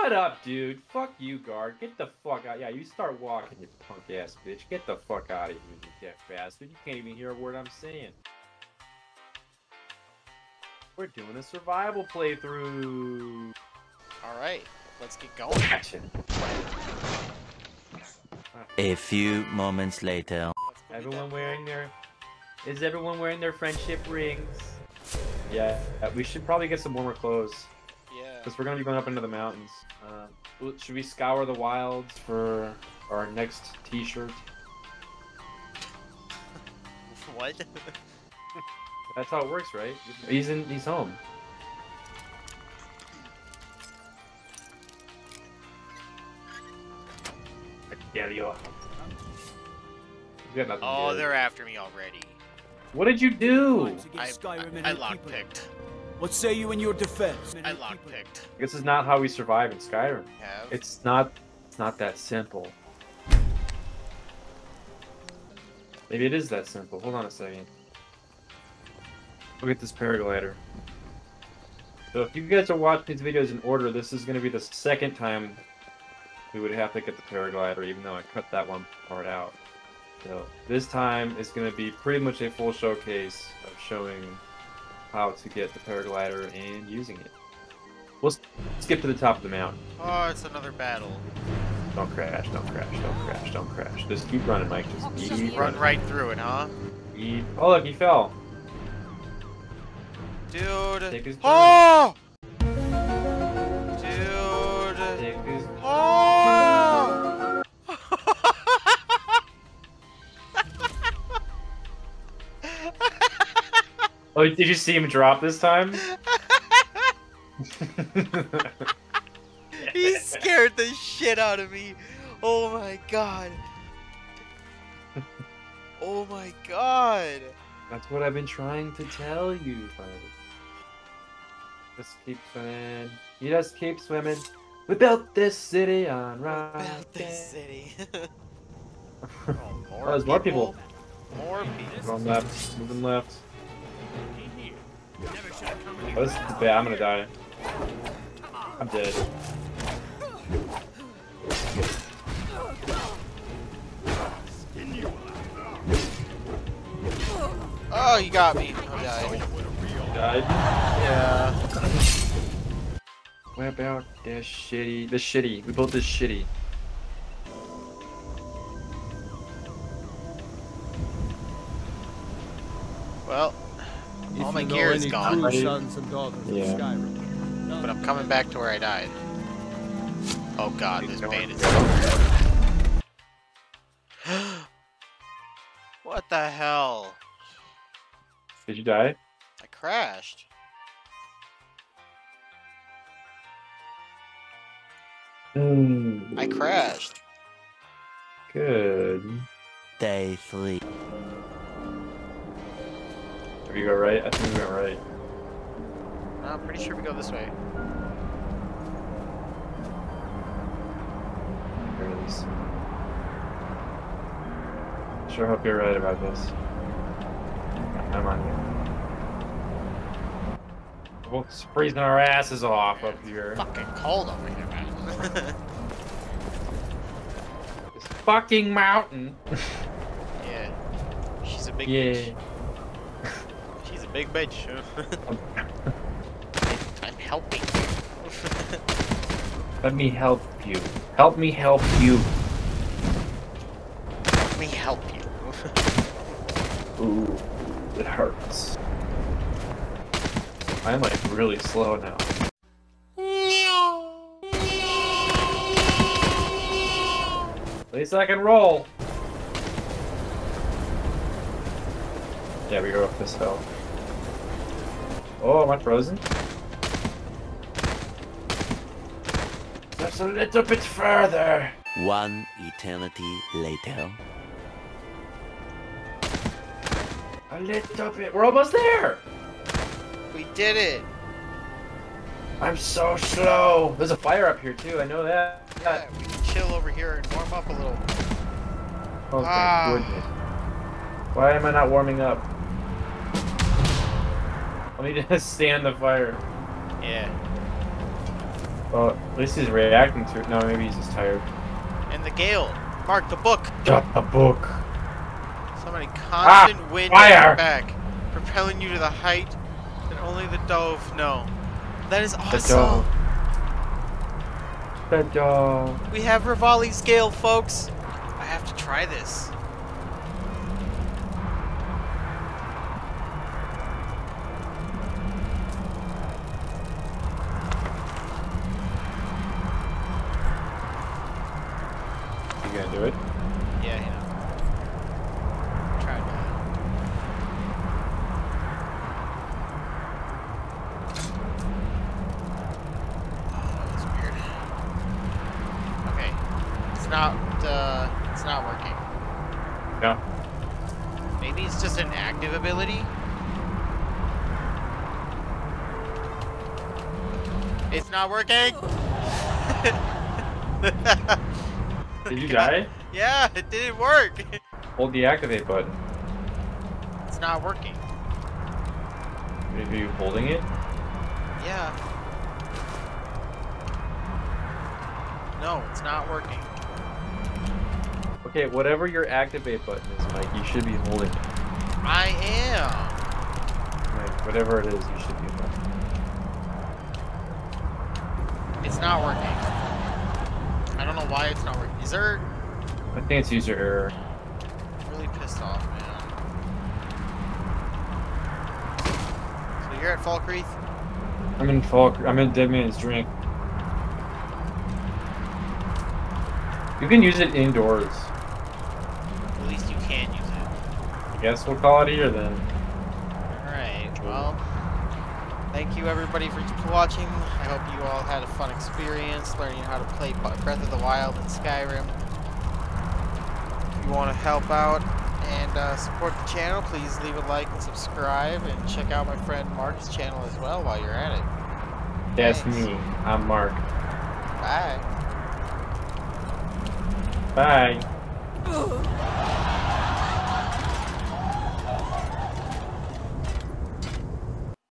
Shut up, dude. Fuck you, guard. Get the fuck out. Yeah, you start walking, you punk ass bitch. Get the fuck out of here, you deaf bastard. You can't even hear a word I'm saying. We're doing a survival playthrough. Alright, let's get going. Action. A few moments later. Let's go get Everyone wearing their. Is everyone wearing their friendship rings? Yeah, we should probably get some warmer clothes. Yeah. Because we're gonna be going up into the mountains. Uh, should we scour the wilds for our next T-shirt? what? That's how it works, right? He's in. He's home. I dare you. He's got nothing oh, they're after me already. What did you do? Time to give I, I, I lockpicked. What say you in your defense? I lockpicked. This is not how we survive in Skyrim. Have. It's not. It's not that simple. Maybe it is that simple. Hold on a second. Look at this paraglider. So if you guys are watching these videos in order, this is going to be the second time we would have to get the paraglider, even though I cut that one part out. So this time is going to be pretty much a full showcase of showing how to get the paraglider and using it. We'll skip to the top of the mountain. Oh, it's another battle. Don't crash, don't crash, don't crash, don't crash. Just keep running, Mike. Just keep Run running. right through it, huh? Keep... Oh, look, he fell. Dude. Take his. Oh! Dude. Oh, did you see him drop this time? he scared the shit out of me. Oh my god. Oh my god. That's what I've been trying to tell you, folks. Just keep swimming. You just keep swimming. We built this city on rock. About this city. oh, there's more people. More people. Going left, moving left. Oh, this is bad. I'm gonna die. I'm dead. Oh, you got me. I died. Died. Yeah. What about this shitty? This shitty. We built this shitty. Well, If All my you know gear is any gone. true sons and daughters Yeah. of Skyrim. but I'm coming back to where I died. Oh god, there's going. bandits. what the hell? Did you die? I crashed. Mm, I crashed. Good. Day three. Did we go right? I think we went right. I'm pretty sure we go this way. There it is. Sure hope you're right about this. I'm on you. We're freezing our asses off up here. Fucking cold over here, man. This fucking mountain. yeah. She's a big yeah. bitch. She's a big bitch. I'm helping. Let me help you. Help me help you. Let me help you. Ooh, it hurts. I'm like really slow now. At least I can roll. Yeah, we go up this hill. Oh, am I frozen? Just a little bit further. One eternity later. A little bit. We're almost there. we did it. I'm so slow. There's a fire up here too. I know that. Yeah, we can chill over here and warm up a little. Oh, thank Ah. goodness. Why am I not warming up? I me just stand the fire. Yeah. Well, at least he's reacting to it. No, maybe he's just tired. And the gale. Mark the book. Shut the book. Somebody constant ah, wind at fire! your back, propelling you to the height that only the dove know. That is awesome. The dog. The dog. We have Revali's gale, folks. I have to try this. You gonna do it? Yeah, you know. Try that. Oh, that was weird. Okay. It's not, uh, it's not working. Yeah. Maybe it's just an active ability? It's not working! Did you die? Yeah, it didn't work! Hold the activate button. It's not working. Maybe you holding it? Yeah. No, it's not working. Okay, whatever your activate button is, Mike, you should be holding it. I am. Like, whatever it is, you should be holding. it. It's not working. I don't know why it's not working. Is there I think it's user error. I'm really pissed off, man? So you're at Falkreath? I'm in Falk. I'm in Dead Man's Drink. You can use it indoors. At least you can use it. I guess we'll call it here then. Alright, well. Thank you everybody for watching. I hope you all had a fun experience learning how to play Breath of the Wild and Skyrim. If you want to help out and uh, support the channel, please leave a like and subscribe and check out my friend Mark's channel as well while you're at it. That's Thanks. me. I'm Mark. Bye. Bye.